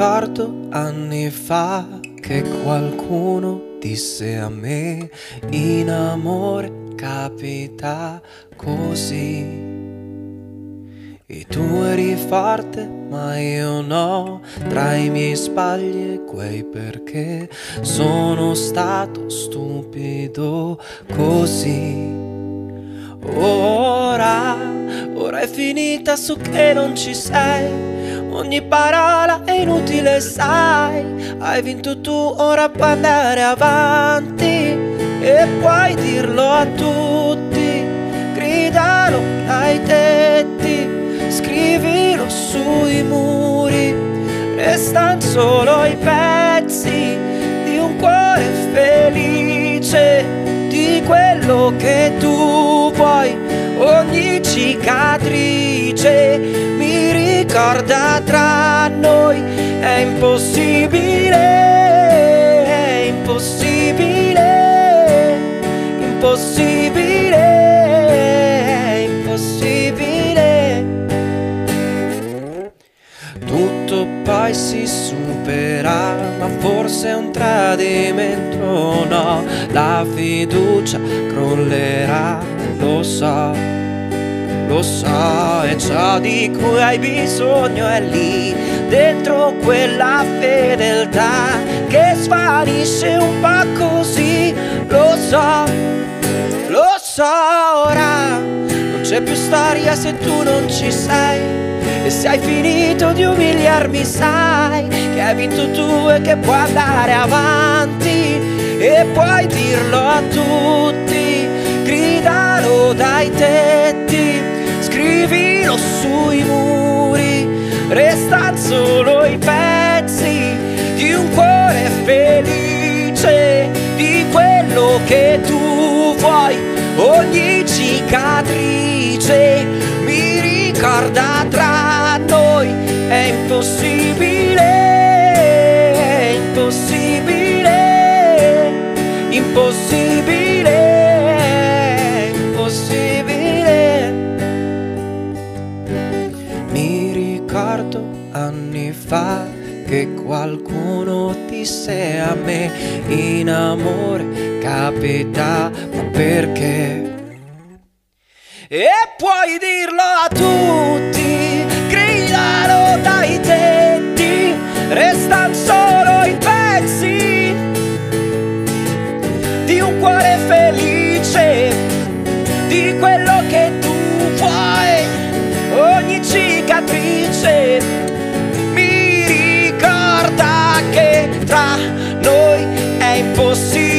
ricordo anni fa che qualcuno disse a me in amore capita così. E tu eri forte, ma io no, tra i miei sbagli e quei perché sono stato stupido così. Ora, ora è finita su che non ci sei Ogni parola è inutile, sai. Hai vinto tu, ora puoi andare avanti. E puoi dirlo a tutti. Gridalo ai tetti. Scrivilo sui muri. Restano solo i pezzi di un cuore felice. Di quello che tu vuoi. Ogni cicatrice mi ricorda tra noi è impossibile, è impossibile, impossibile, è impossibile. Tutto poi si supera, ma forse è un tradimento, no, la fiducia crollerà, lo so lo so e ciò di cui hai bisogno è lì, dentro quella fedeltà che svanisce un po' così, lo so, lo so ora, non c'è più storia se tu non ci sei. E se hai finito di umiliarmi sai che hai vinto tu e che puoi andare avanti. E puoi dirlo a tutti, gridalo dai tetti scrivilo sui muri, restano solo i pezzi di un cuore felice, di quello che tu vuoi, ogni cicatrice mi ricorda tra noi, è impossibile, è impossibile, impossibile. Fa che qualcuno disse a me in amore capita, ma perché? E puoi dirlo a tutti, noi è impossibile,